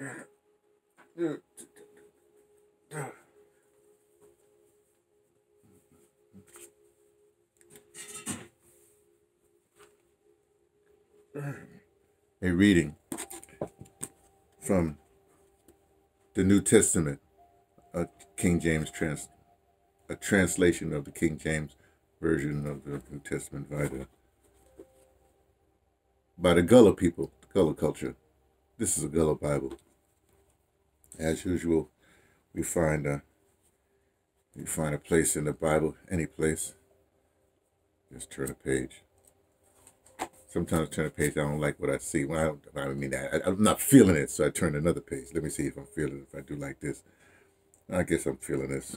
A reading from the New Testament, a King James trans, a translation of the King James version of the New Testament by the by the Gullah people, the Gullah culture. This is a Gullah Bible. As usual, we find a we find a place in the Bible, any place. Just turn a page. Sometimes I turn a page, I don't like what I see. Well, I, don't, I mean, I, I'm not feeling it, so I turn another page. Let me see if I'm feeling. If I do like this, I guess I'm feeling this.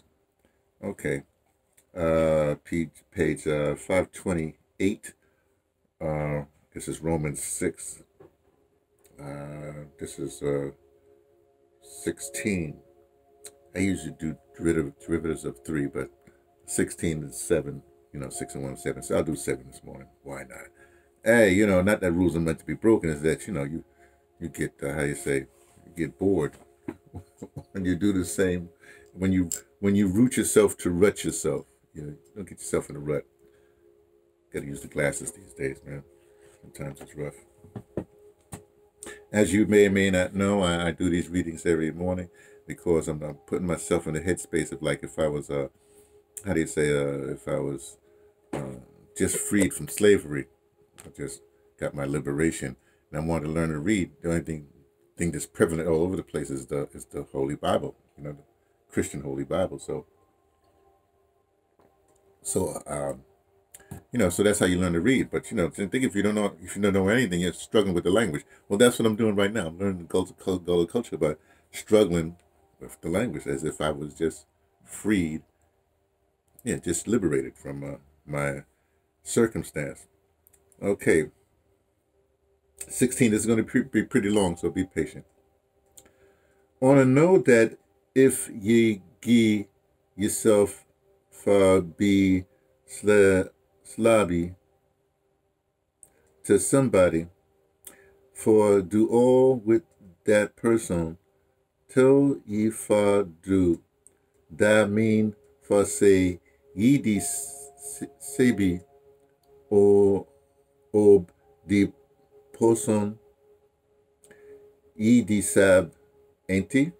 Okay. Uh, page, page uh, 528. Uh, this is Romans 6. Uh, this is uh, 16. I usually do derivative, derivatives of 3, but 16 is 7. You know, 6 and 1 7. So I'll do 7 this morning. Why not? hey, you know, not that rules are meant to be broken, is that, you know, you you get, uh, how you say, you get bored when you do the same, when you when you root yourself to rut yourself, you know, don't get yourself in a rut. Got to use the glasses these days, man. Sometimes it's rough. As you may or may not know, I, I do these readings every morning because I'm, I'm, putting myself in the headspace of like if I was, uh, how do you say, uh, if I was uh, just freed from slavery, I just got my liberation, and I wanted to learn to read. The only thing thing that's prevalent all over the place is the is the Holy Bible, you know, the Christian Holy Bible. So, so um, you know, so that's how you learn to read. But you know, think if you don't know if you don't know anything, you're struggling with the language. Well, that's what I'm doing right now. I'm learning Gullah culture, but struggling with the language as if I was just freed, yeah, just liberated from uh, my circumstance. Okay. 16 this is going to be pretty long, so be patient. On a note that if ye give yourself for be slabby to somebody, for do all with that person, till ye for do, that mean for say ye de sebi or ob the person e sab anti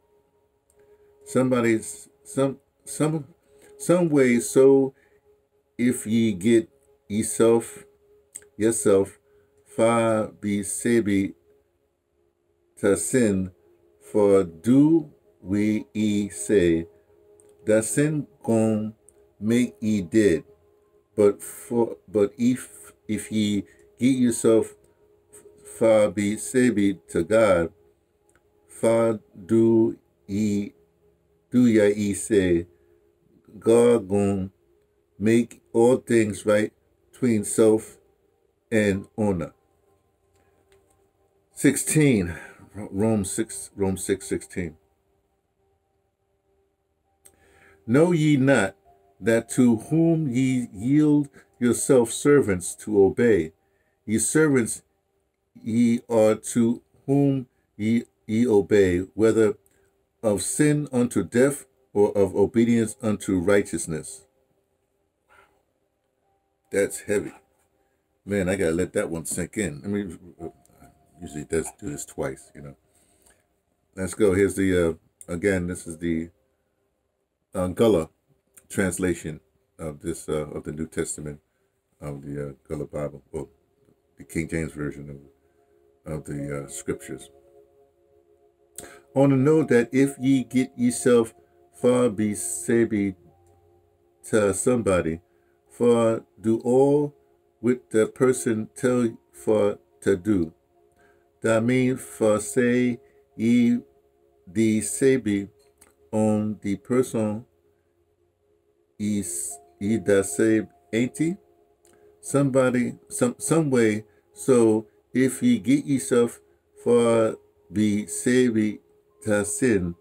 somebody's some some some way so if ye get yourself yourself far be sebi to sin for do we e say the sin gon make ye dead but for but if if ye get yourself far be sabi to God, far do ye do ya ye say, God gon make all things right between self and honor. 16, Rome 6, Rome 6, 16. Know ye not that to whom ye yield yourself servants to obey. Ye servants ye are to whom ye, ye obey, whether of sin unto death or of obedience unto righteousness. That's heavy. Man, I gotta let that one sink in. I mean, usually does do this twice, you know. Let's go. Here's the, uh, again, this is the Gullah translation of this, uh, of the New Testament of the uh, Gullah Bible, well, the King James Version of, of the uh, Scriptures. On the note that if ye get yourself far be sabi to somebody, for do all with the person tell for to do. That mean for say ye the sabi on the person is ye the save ain't he? somebody some some way so if you get yourself for be saved to sin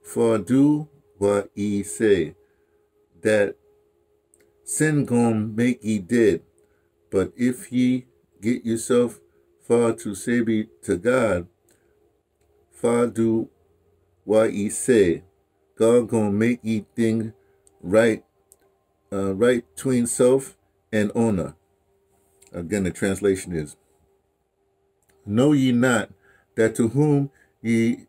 for do what ye say that sin gon make ye dead but if ye get yourself far to save to god far do what ye say. God gonna make ye thing right, uh, right between self and owner. Again, the translation is, Know ye not that to whom ye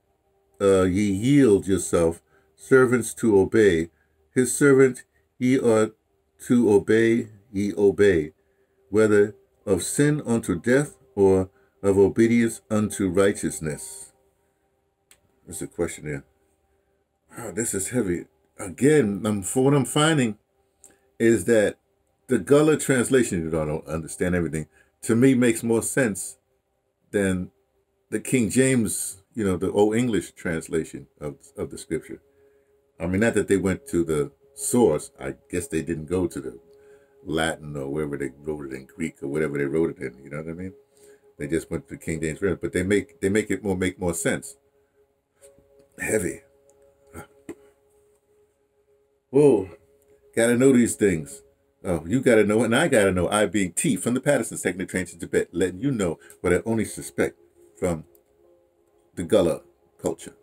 uh, ye yield yourself, servants to obey, his servant ye are to obey, ye obey, whether of sin unto death or of obedience unto righteousness. There's a question there. Wow, this is heavy. Again, um, for what I'm finding is that the Gullah translation, you don't understand everything, to me makes more sense than the King James, you know, the Old English translation of, of the scripture. I mean, not that they went to the source. I guess they didn't go to the Latin or wherever they wrote it in Greek or whatever they wrote it in. You know what I mean? They just went to King James Version, but they make they make it more make more sense. Heavy. Whoa, gotta know these things. Oh, you gotta know, and I gotta know. I being T from the Patterson's taking the Train to Tibet, letting you know what I only suspect from the Gullah culture.